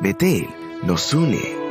Betel nos une.